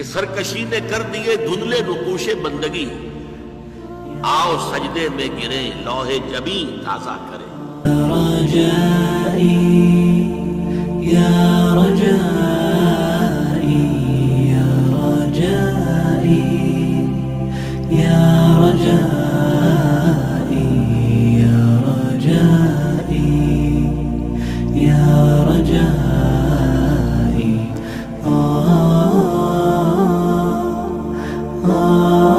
कि सरकशी ने कर दिए धुंधले रुकूशे बंदगी आओ सजदे में गिरे, लोहे जबी ताज़ा करे Yeah. Oh.